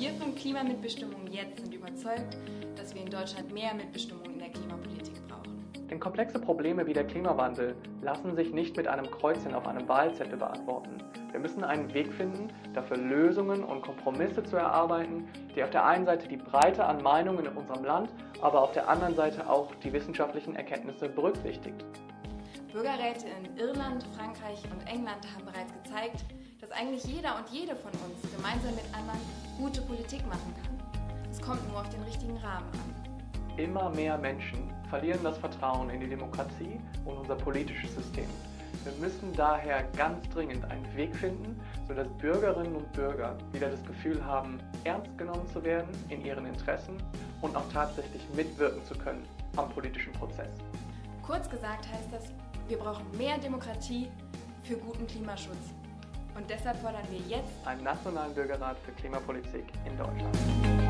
Wir von Klimamitbestimmung jetzt sind überzeugt, dass wir in Deutschland mehr Mitbestimmung in der Klimapolitik brauchen. Denn komplexe Probleme wie der Klimawandel lassen sich nicht mit einem Kreuzchen auf einem Wahlzettel beantworten. Wir müssen einen Weg finden, dafür Lösungen und Kompromisse zu erarbeiten, die auf der einen Seite die Breite an Meinungen in unserem Land, aber auf der anderen Seite auch die wissenschaftlichen Erkenntnisse berücksichtigt. Bürgerräte in Irland, Frankreich und England haben bereits gezeigt, dass eigentlich jeder und jede von uns gemeinsam mit anderen gute Politik machen kann. Es kommt nur auf den richtigen Rahmen an. Immer mehr Menschen verlieren das Vertrauen in die Demokratie und unser politisches System. Wir müssen daher ganz dringend einen Weg finden, sodass Bürgerinnen und Bürger wieder das Gefühl haben, ernst genommen zu werden in ihren Interessen und auch tatsächlich mitwirken zu können am politischen Prozess. Kurz gesagt heißt das, wir brauchen mehr Demokratie für guten Klimaschutz. Und deshalb fordern wir jetzt einen nationalen Bürgerrat für Klimapolitik in Deutschland.